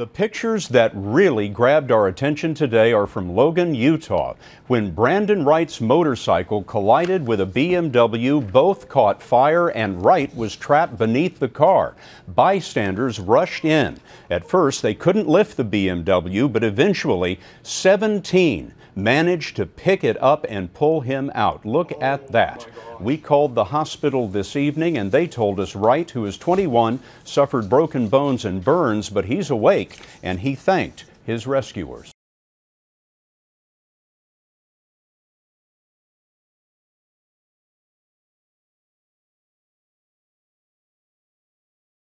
The pictures that really grabbed our attention today are from Logan, Utah. When Brandon Wright's motorcycle collided with a BMW, both caught fire and Wright was trapped beneath the car. Bystanders rushed in. At first, they couldn't lift the BMW, but eventually, 17 managed to pick it up and pull him out. Look at that. We called the hospital this evening and they told us Wright, who is 21, suffered broken bones and burns, but he's awake and he thanked his rescuers.